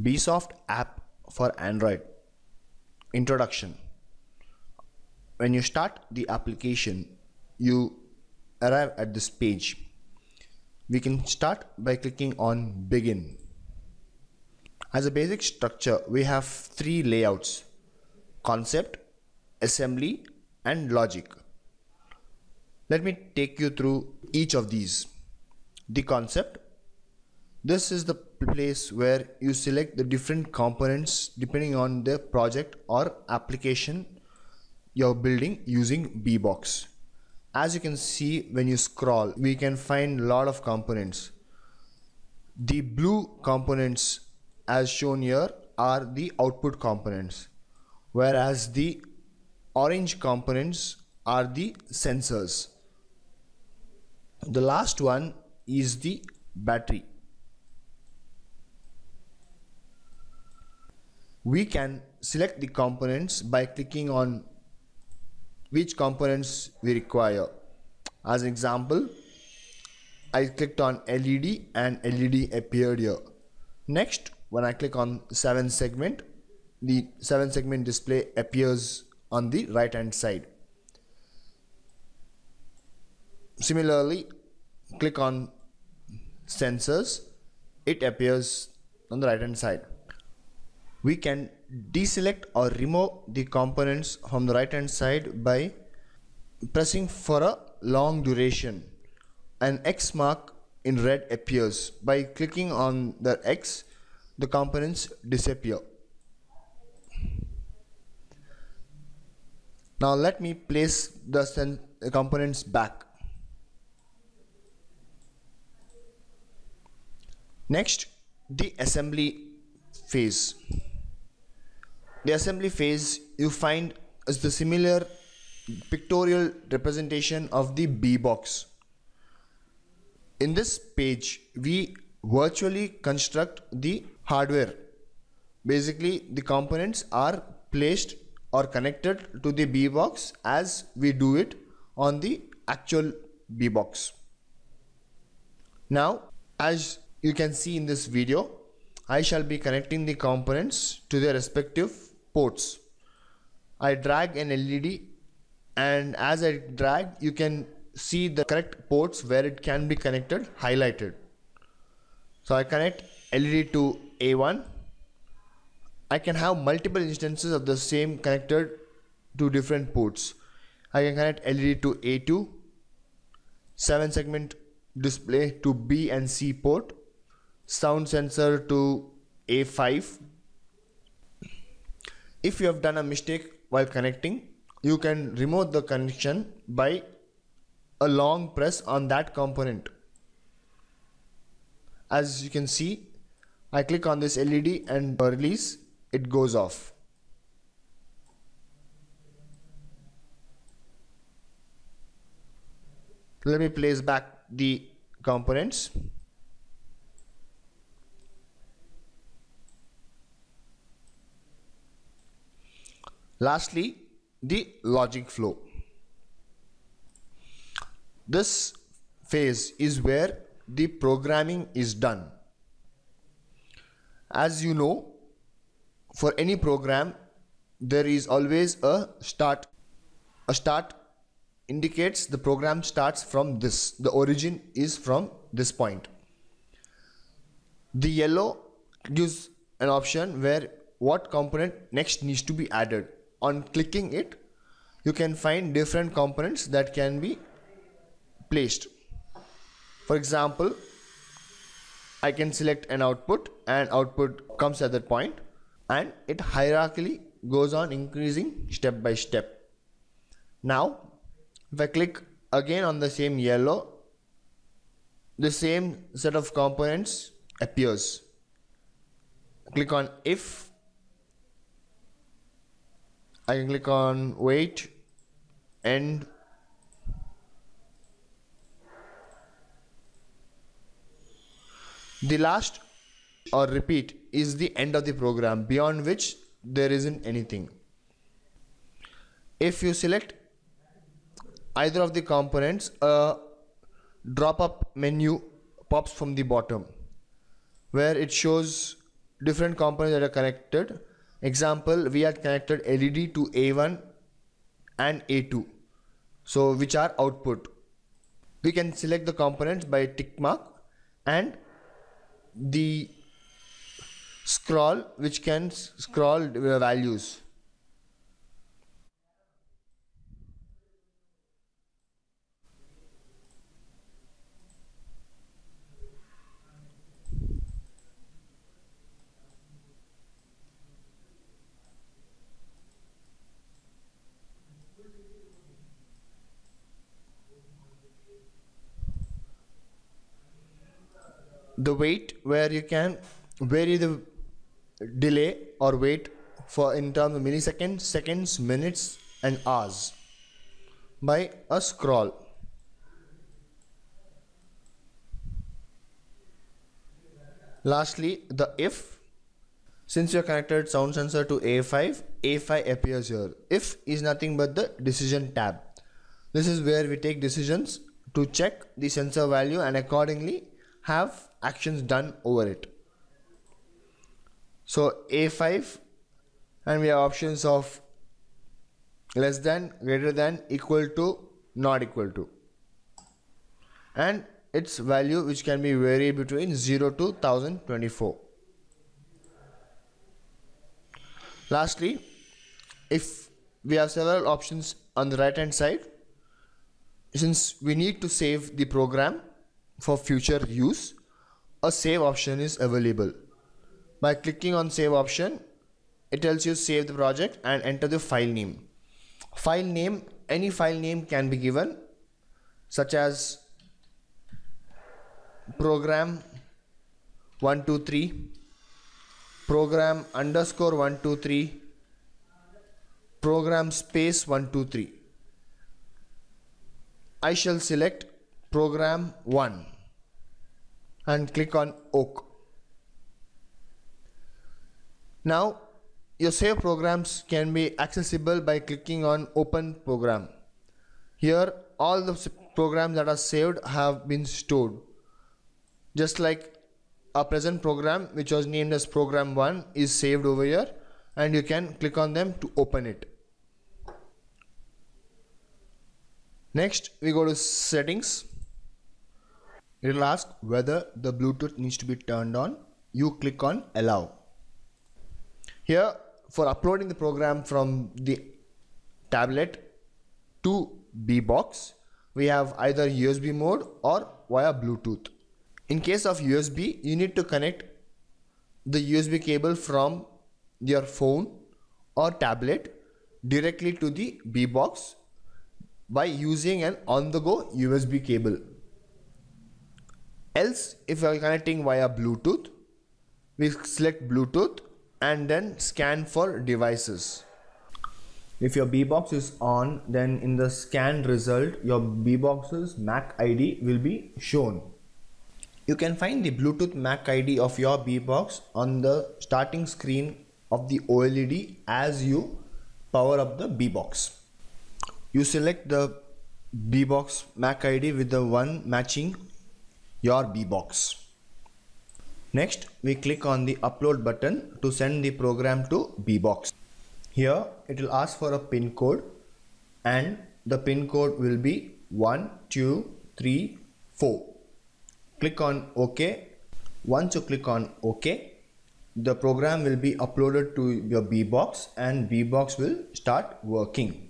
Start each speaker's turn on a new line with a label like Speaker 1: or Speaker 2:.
Speaker 1: BISOFT app for Android Introduction When you start the application, you arrive at this page. We can start by clicking on Begin. As a basic structure, we have three layouts concept, assembly, and logic. Let me take you through each of these. The concept this is the place where you select the different components depending on the project or application you're building using BiBox. As you can see when you scroll we can find a lot of components. The blue components as shown here are the output components whereas the orange components are the sensors. The last one is the battery we can select the components by clicking on which components we require. As an example I clicked on LED and LED appeared here. Next when I click on 7 segment the 7 segment display appears on the right hand side. Similarly click on sensors it appears on the right hand side we can deselect or remove the components from the right hand side by pressing for a long duration. An X mark in red appears. By clicking on the X the components disappear. Now let me place the components back. Next the assembly phase the assembly phase you find is the similar pictorial representation of the BiBox. In this page, we virtually construct the hardware. Basically, the components are placed or connected to the BiBox as we do it on the actual BiBox. Now, as you can see in this video, I shall be connecting the components to their respective ports. I drag an LED and as I drag you can see the correct ports where it can be connected highlighted. So I connect LED to A1. I can have multiple instances of the same connected to different ports. I can connect LED to A2, 7 segment display to B and C port, sound sensor to A5 if you have done a mistake while connecting you can remove the connection by a long press on that component. As you can see I click on this LED and release it goes off. Let me place back the components Lastly, the logic flow. This phase is where the programming is done. As you know, for any program, there is always a start. A start indicates the program starts from this. The origin is from this point. The yellow gives an option where what component next needs to be added on clicking it you can find different components that can be placed. For example I can select an output and output comes at that point and it hierarchically goes on increasing step by step. Now if I click again on the same yellow the same set of components appears. Click on if I can click on wait and the last or repeat is the end of the program beyond which there isn't anything if you select either of the components a drop up menu pops from the bottom where it shows different components that are connected. Example, we had connected LED to A1 and A2. So which are output. We can select the components by tick mark and the scroll which can scroll values. The wait where you can vary the delay or wait for in terms of milliseconds, seconds, minutes and hours by a scroll. Lastly, the if since you are connected sound sensor to A5, A5 appears here. If is nothing but the decision tab. This is where we take decisions to check the sensor value and accordingly have actions done over it. So A5 and we have options of less than, greater than, equal to, not equal to. And its value which can be varied between 0 to 1024. Lastly, if we have several options on the right hand side, since we need to save the program for future use, a save option is available. By clicking on save option, it tells you save the project and enter the file name. File name, any file name can be given such as program 123 program underscore 123 program space 123 I shall select program 1 and click on OK. Now your save programs can be accessible by clicking on open program. Here all the programs that are saved have been stored. Just like a present program which was named as program 1 is saved over here and you can click on them to open it. Next we go to settings it will ask whether the Bluetooth needs to be turned on. You click on allow. Here for uploading the program from the tablet to BiBox, we have either USB mode or via Bluetooth. In case of USB, you need to connect the USB cable from your phone or tablet directly to the BiBox by using an on-the-go USB cable. Else, if you are connecting via Bluetooth, we select Bluetooth and then scan for devices. If your BiBox is on, then in the scan result, your BiBox's MAC ID will be shown. You can find the Bluetooth MAC ID of your BiBox on the starting screen of the OLED as you power up the BiBox. You select the BiBox MAC ID with the one matching your BiBox. Next, we click on the upload button to send the program to BiBox. Here, it will ask for a pin code and the pin code will be 1234. Click on OK. Once you click on OK, the program will be uploaded to your BiBox and BiBox will start working.